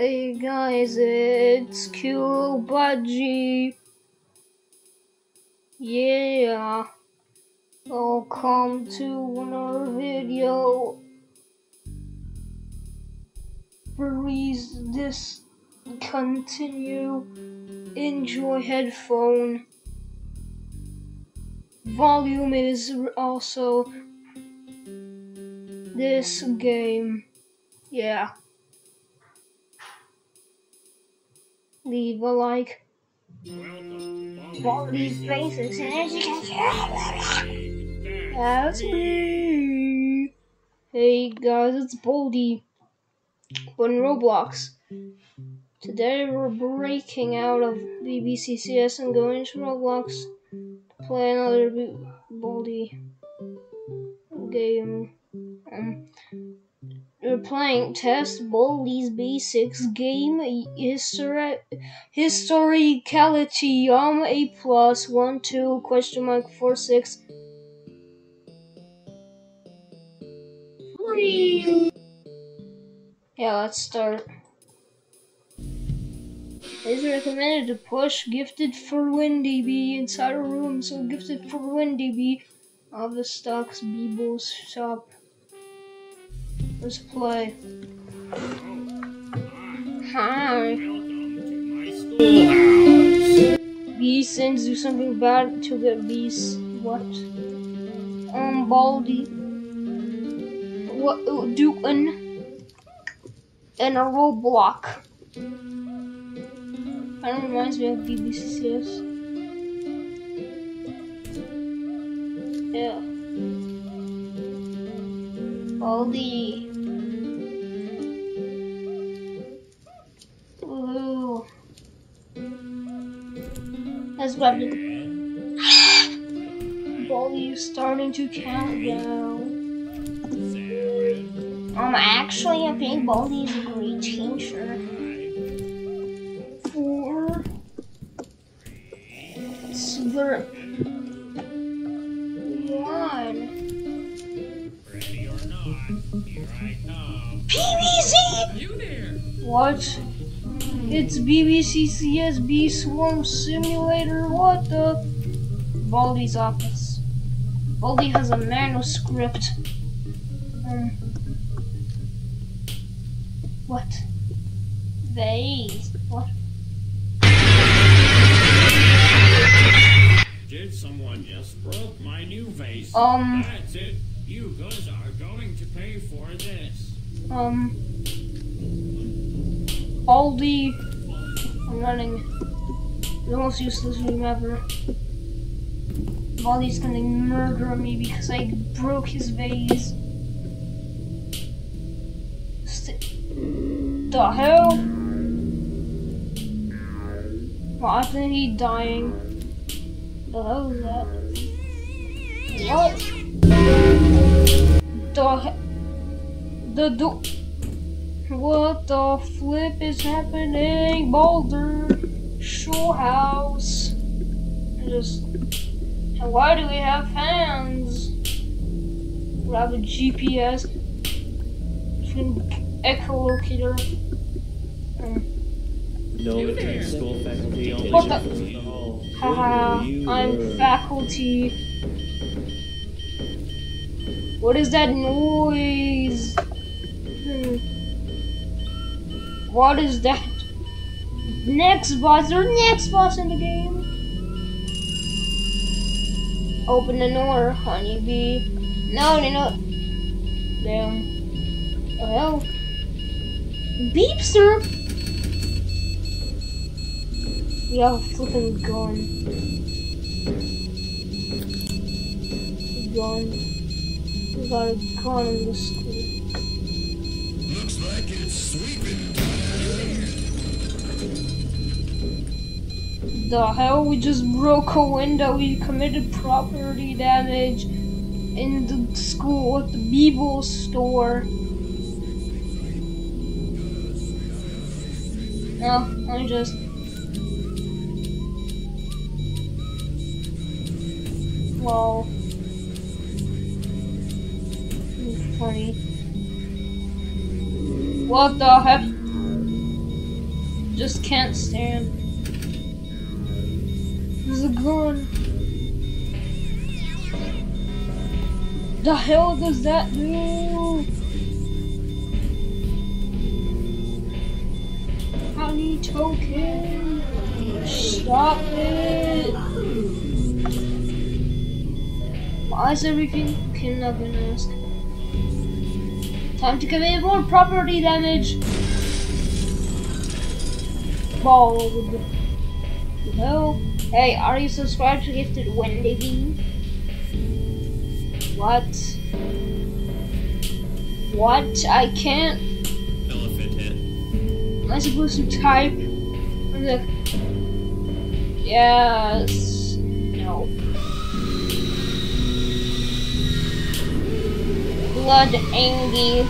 Hey guys, it's Q Budgie. Yeah. Welcome to another video. Please this continue. Enjoy headphone. Volume is also this game. Yeah. Leave a like. All these faces and see, that's me. Hey guys, it's Baldi on Roblox. Today we're breaking out of BBCCS and going to Roblox to play another Baldi game. Um, playing Test Baldi's Basics game Histori Historicality um A plus one two question mark four six three. Yeah, let's start. It is recommended to push gifted for WinDB inside a room, so gifted for WinDB of the stocks Beebles shop. Let's play. Hi. Beast sends do something bad to get beast. What? Um, Baldi. What? Do an and a roadblock. Kind of reminds me of BBCCS. Yeah. Baldi. Let's grab. Baldi is starting to count down. Um, actually, I think Baldi is a great teacher. Four. Super. One. Ready or not, here I come. PBC! You there? What? It's BBCCSB Swarm Simulator. What the? Baldi's office. Baldi has a manuscript. Um. What? Vase. What? Did someone just broke my new vase? Um. That's it. You guys are going to pay for this. Um. Baldi. I'm running. The most useless room ever. Baldi's gonna murder me because I broke his vase. St- the hell? Why isn't he dying? The hell is that? What? The the do- What the flip is happening? Boulder Show House. Just and why do we have fans? We have a GPS, echolocator. Um, No return school faculty only What the- from the hall. haha, What I'm faculty. What is that noise? Hmm. What is that? Next boss, there's next boss in the game. Open the door, honeybee. No, no, no. Damn. Oh, hell. Beepster! A flipping gun. Gun. We got a gun in the school. Looks like it's sweeping The hell? We just broke a window. We committed property damage in the school at the Beeble store. No, I just. Well. Funny. What the heck? just can't stand. There's a gun. The hell does that do? Honey token. Stop it. Why is everything gonna ask. Time to commit more property damage. Ball. The hell? Hey, are you subscribed to Gifted Wendy? What? What? I can't. Elephant hit. Am I supposed to type? I'm yes. No. Blood Angie.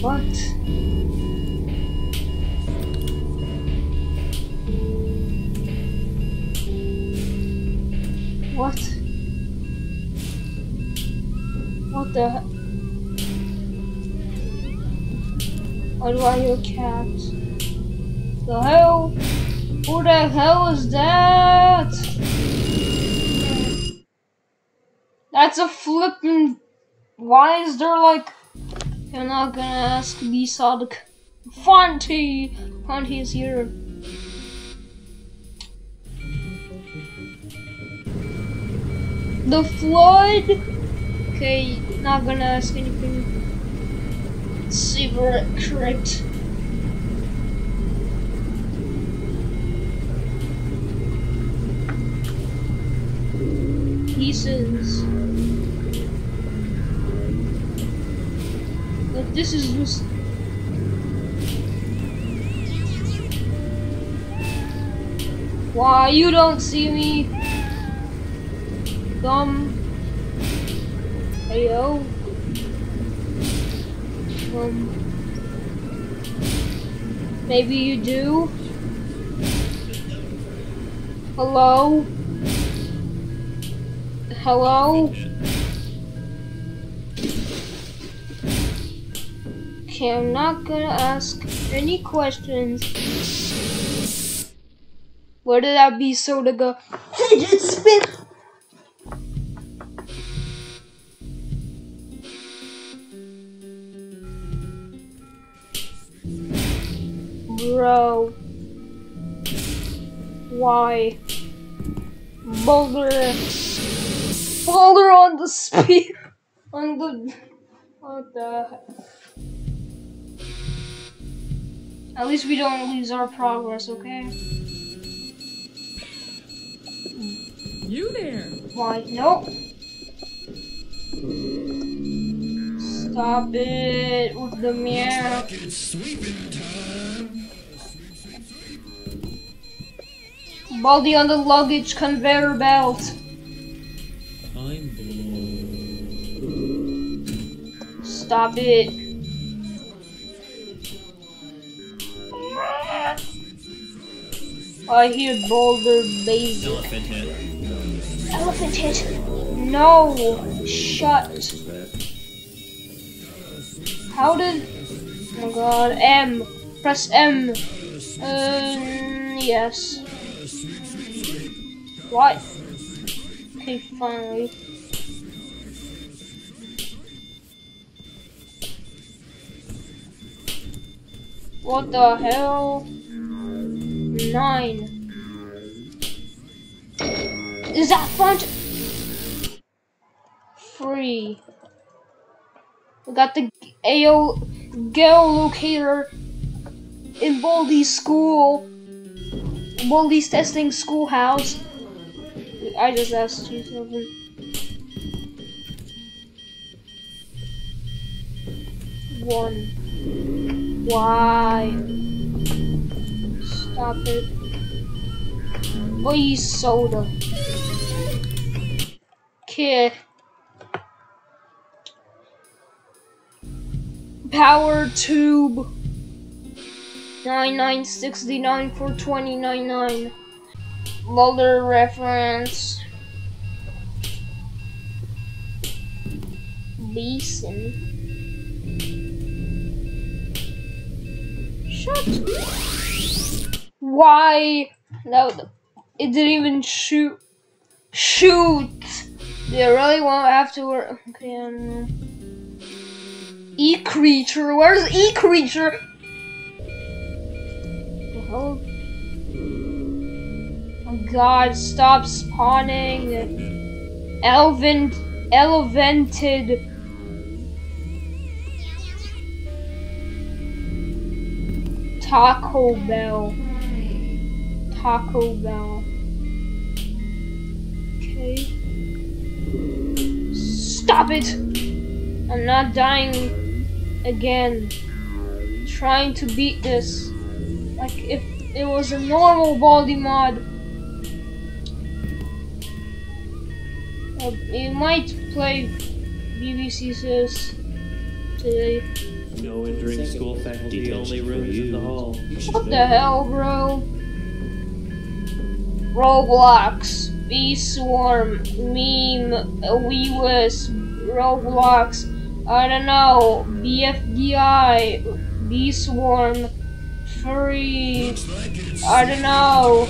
What? What? What the? do I hear cats? The hell? Who the hell is that? That's a flippin' Why is there like You're not gonna ask me Sonic Fonty Fonty is here. The flood Okay, not gonna ask anything super correct. Pieces. But this is just. Why you don't see me? Dumb. Heyo. Um, maybe you do. Hello? Hello? Okay, I'm not gonna ask any questions. Where did that bee soda go? Fidget spin! Bro. Why? Boulder. Boulder on the speed. On the. What the? At least we don't lose our progress, okay? You there. Why? Nope. Stop it with the meow. Baldi on the luggage conveyor belt. I'm Stop it. I hear Boulder baby. Elephant hit. Elephant hit. No. Shut. How did? Oh my God. M. Press M. Um. Yes. What? Okay. Finally. What the hell? Nine. Is that front? Three. We got the AO geolocator in Baldi's school. Baldi's testing schoolhouse. I just asked you something. One. Why? Stop it. Boy, soda. Kid. Power tube. 9969 for 2099. Boulder reference. Beeson. Shut. Why? No, it didn't even shoot. Shoot. They really won't have to work. Okay, um, E creature. Where's E creature? Hell? God! Stop spawning. Elven, elevented. Taco Bell. Taco Bell. Okay. Stop it! I'm not dying again. Trying to beat this. Like if it was a normal Baldi mod. Uh, you might play BBCCS today. No entering school faculty only rooms in the hall. What the hell, bro? Roblox, Bee Swarm, Meme, Weewiss, Roblox, I don't know, BFDI, Bee Swarm, Furry, Looks like I don't know,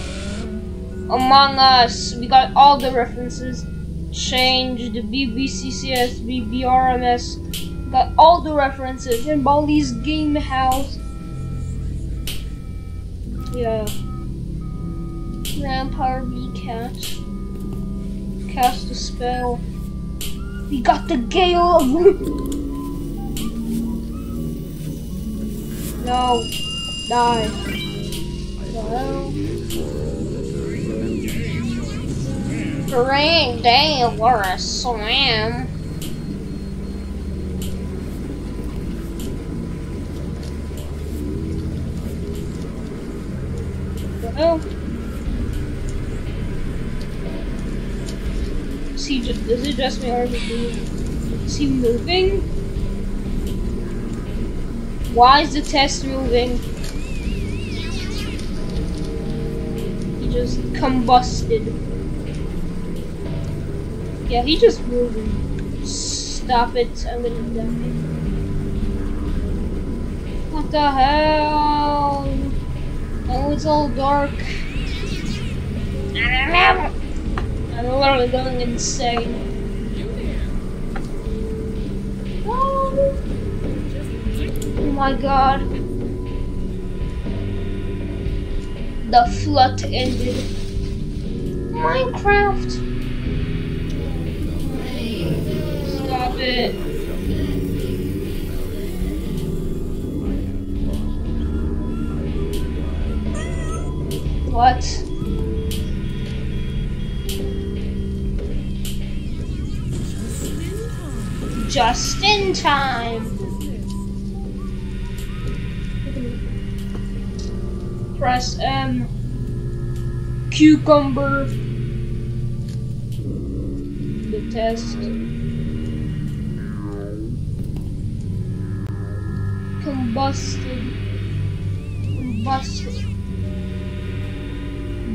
Among Us, we got all the references. Changed, BBCCS, BBRMS, got all the references in Baldi's Game House. Yeah. Vampire recast. Cast Cast a spell. We got the gale of No. Die. The Rain day or a swim. Hell? Is he just, is it just me or is he moving? Why is the test moving? He just combusted. Yeah, he just moved moving. Stop it, I'm gonna die. What the hell? Oh, it's all dark. I'm literally going insane. Oh my god. The flood ended. Minecraft. It. What? Just in time. Press M. Cucumber. The test. Combusted. Combusted.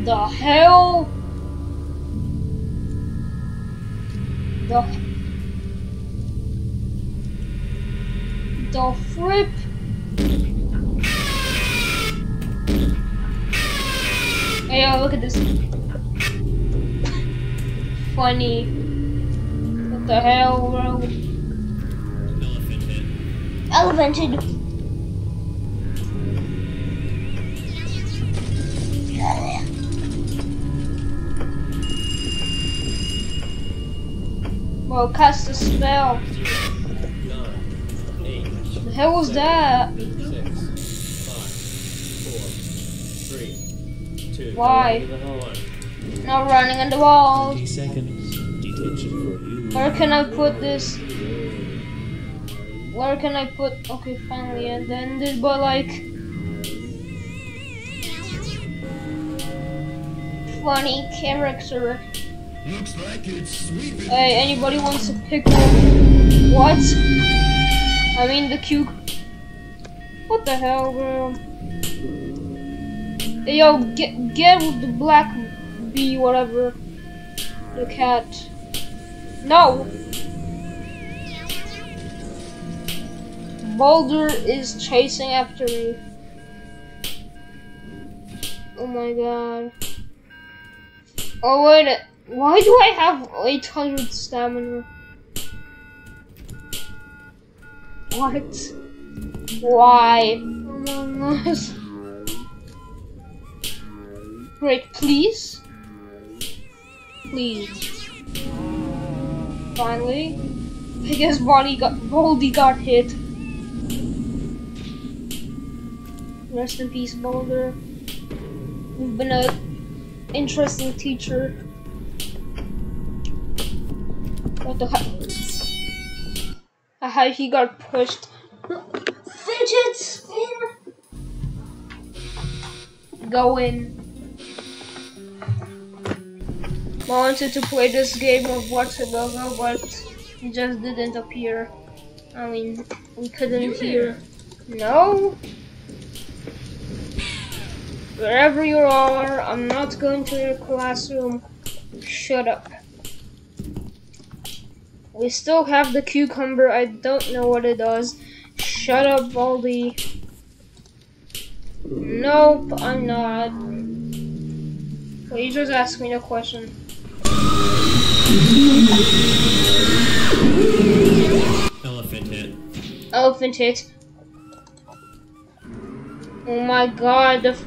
The hell? The the flip. Hey, yo, look at this. Funny. What the hell, bro? Elephant Well, cast a spell. The hell was that? Why? Not running on the wall. 20 seconds. Detention for you. Where can I put this? Where can I put? Okay, finally, and then this, but like. Funny character. Looks like it's sweeping. Hey, anybody wants a pickle? What? I mean the cube. What the hell, bro? Hey, yo, get get with the black bee, whatever. The cat. No. Boulder is chasing after me. Oh my god. Oh wait, why do I have 800 stamina? What? Why? Great, please? Please. Finally. I guess Baldi got, Baldi got hit. Rest in peace, Boulder. You've been an interesting teacher. What the heck? How he got pushed. Fidget spinner. Go in. I wanted to play this game of What's a Go-Go, but it just didn't appear. I mean, we couldn't hear. No. Wherever you are, I'm not going to your classroom. Shut up. We still have the cucumber. I don't know what it does. Shut up, Baldi. Nope, I'm not. Well, you just asked me the question. Elephant hit. Elephant hit. Oh my god, the f-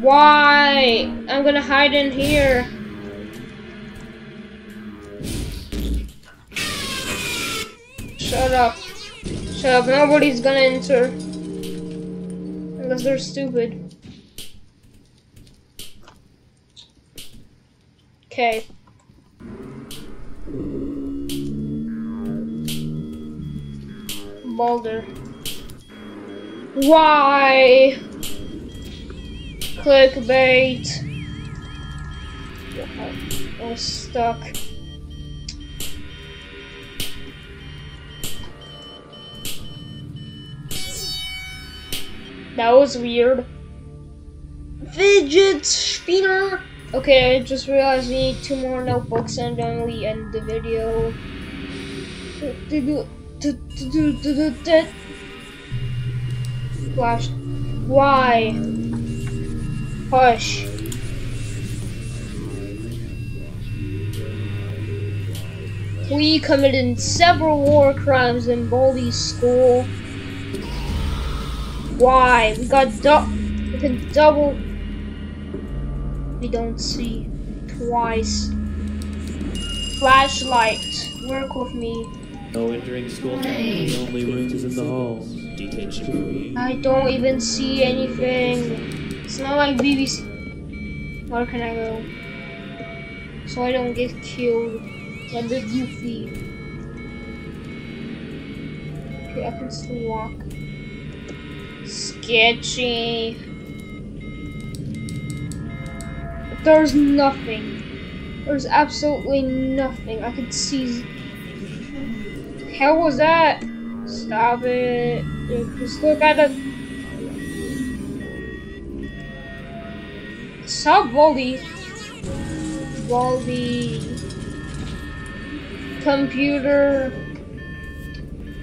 Why? I'm gonna hide in here. Shut up. Shut up, nobody's gonna enter. Unless they're stupid. Okay. Boulder. Why? Clickbait. I was stuck. That was weird. Fidget spinner. Okay, I just realized we need two more notebooks and then we end the video. Flash. Why? Hush. We committed several war crimes in Baldi's school. Why? We got du- we can double. We don't see twice. Flashlight, work with me. No entering school faculty only rooms in the halls. Detention free. I don't even see anything. It's not like BBC. Where can I go? So I don't get killed by the goofy. Okay, I can still walk. Sketchy. There's nothing. There's absolutely nothing. I could see. Hell was that? Stop it. Just look at the. Stop, Baldi. Baldi. Computer.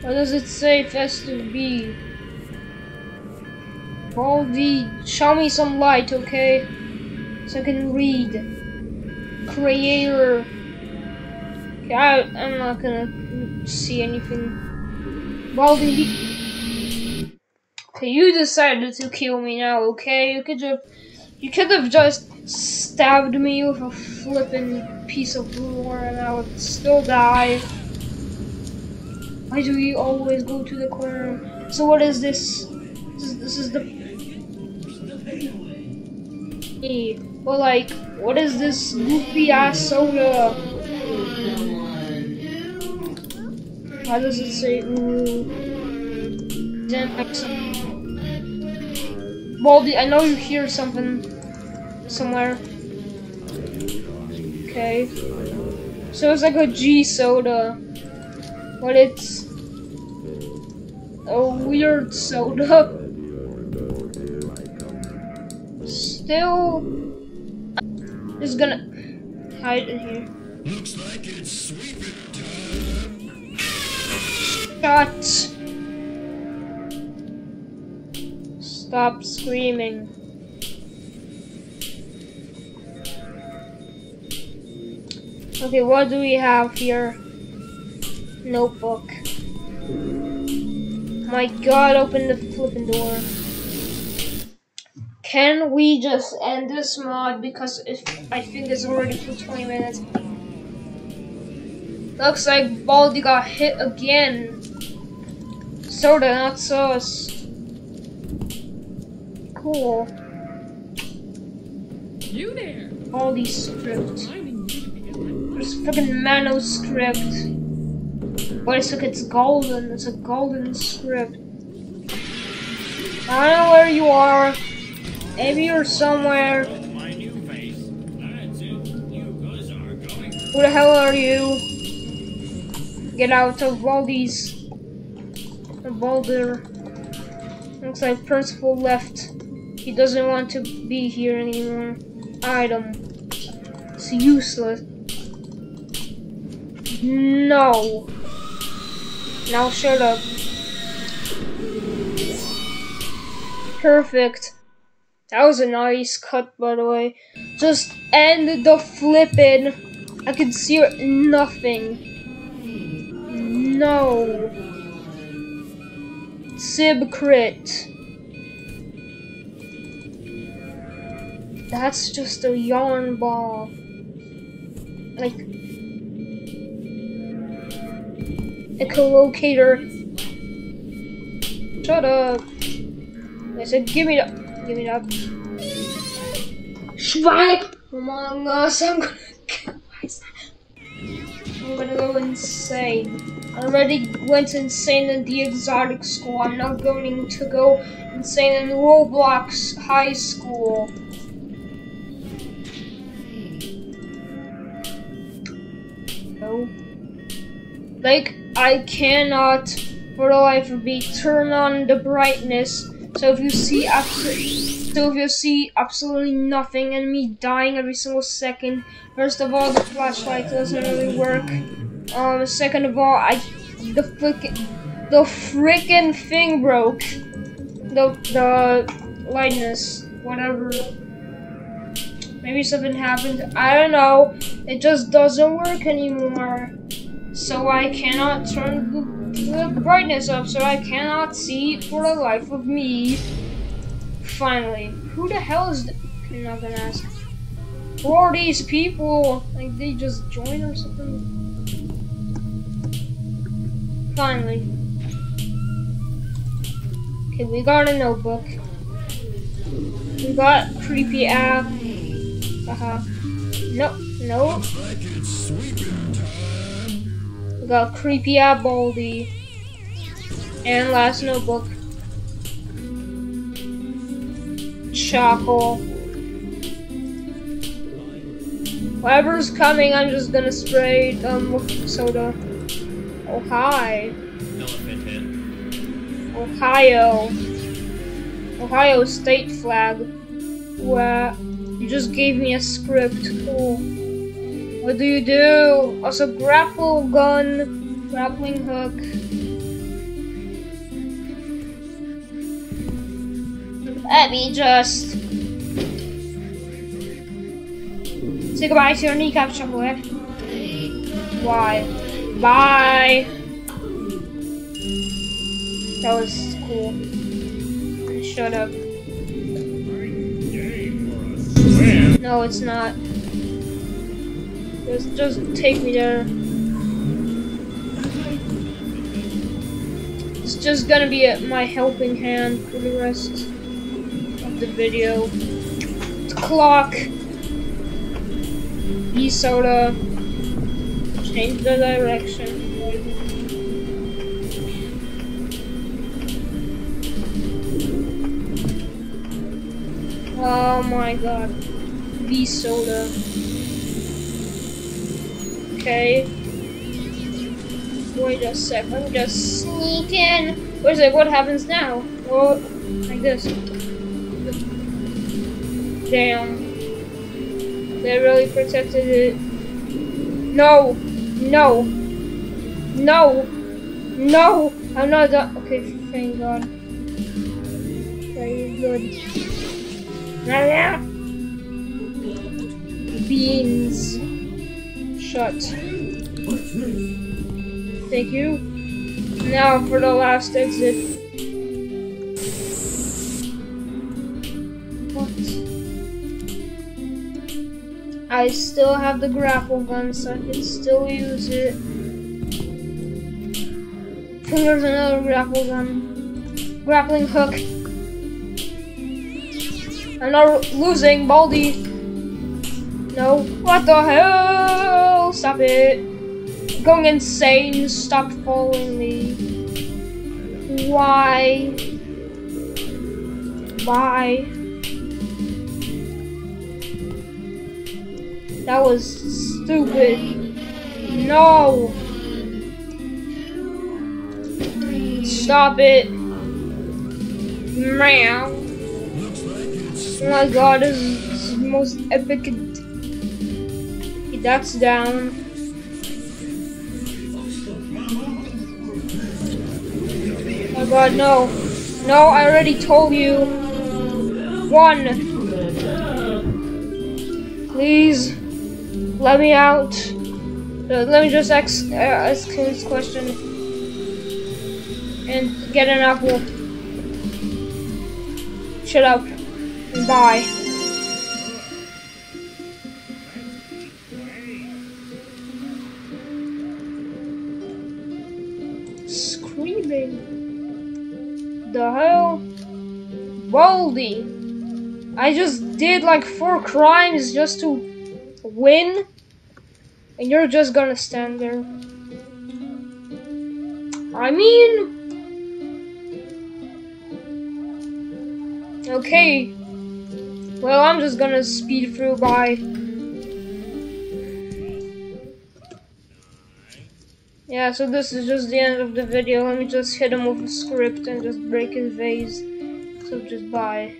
What does it say? Festive B. Baldi, show me some light, okay? So I can read. Creator. Okay, I, I'm not gonna see anything. Baldi. Okay, you decided to kill me now, okay? You could have, you could have just stabbed me with a flippin' piece of blue ore and I would still die. Why do you always go to the corner? So what is this? This is, this is the. Eh, Well, like, what is this goofy ass soda? Why does it say ooh? Then like some. Baldi, I know you hear something somewhere. Okay. So it's like a G soda. But it's a weird soda. still just gonna hide in here. Looks like it's sweeping time. Shut. Stop screaming. Okay, what do we have here? Notebook. My god, open the flipping door. Can we just end this mod because if I think it's already for 20 minutes. Looks like Baldi got hit again. Soda, not sauce. Cool. You there. Baldi script. Finding you to be in my There's freaking manuscript. Wait a sec, it's golden. It's a golden script. I don't know where you are. Maybe you're somewhere. Who the hell are you? Get out of all Baldi's. Balder. Looks like Percival left. He doesn't want to be here anymore. Item. It's useless. No. Now shut up. Perfect. That was a nice cut, by the way. Just end the flipping. I can see nothing. No. Sib crit. That's just a yarn ball. Like echolocator. Shut up. I said give me that give me that. Schweig among us, I'm gonna I'm gonna go insane. I already went insane in the exotic school. I'm not going to go insane in Roblox high school. No. Like, I cannot, for the life of me, turn on the brightness. So if you see absolutely, so if you see absolutely nothing and me dying every single second, first of all, the flashlight doesn't really work. Um, second of all, I, the frickin', the frickin' thing broke. The, the lightness, whatever. Maybe something happened. I don't know. It just doesn't work anymore. So I cannot turn the, the brightness up, so I cannot see for the life of me. Finally. Who the hell is th- I'm not gonna ask. Who are these people? Like they just join or something? Finally. Okay, we got a notebook. We got creepy app. Uh-huh. No, no. We got creepy app Baldi. And last notebook. Choco. Whatever's coming, I'm just gonna spray um with soda. Oh hi. Ohio. Ohio state flag. Where you just gave me a script. Cool. What do you do? Also grapple gun, grappling hook. Let me just say goodbye to your kneecap chocolate. Why? Bye. That was cool. Shut up. No, it's not. Just, just take me there. It's just gonna be my helping hand for the rest of the video. The clock. E soda. Change the direction. Oh my god. V soda. Okay. Wait a sec, I'm just sneaking. A sec, what happens now? Well, like this. Damn. They really protected it. No! No! No! No! I'm not done. Okay, thank god. Very good. Beans. Shut. Thank you. Now for the last exit. What? I still have the grapple gun, so I can still use it. There's another grapple gun. Grappling hook. I'm not losing, Baldi. No. What the hell? Stop it. Going insane. Stop following me. Why? Why? That was stupid. No. Stop it. Meow. Oh my god, this is the most epic. That's down. Oh god, no. No, I already told you. One. Please, let me out. Uh, Let me just ask, uh, ask this question and get an apple. Shut up bye. The hell? Baldi. I just did like four crimes just to win. And you're just gonna stand there. I mean, Okay. Well, I'm just gonna speed through by. Yeah, so this is just the end of the video. Let me just hit him with a script and just break his vase. So just bye.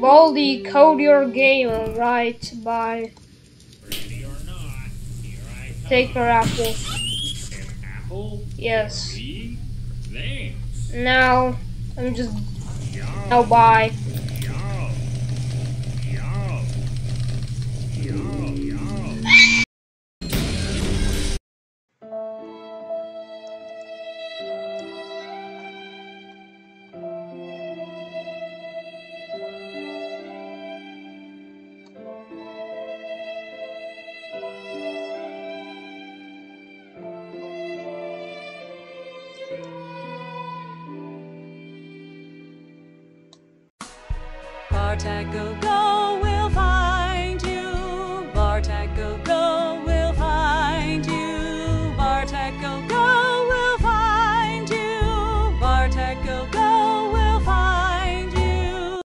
Baldi, code your game, alright, bye. Not, here I come. Take your apple. An apple? Yes. Me? Now, I'm just. Oh, bye. Yo. Yo. Yo.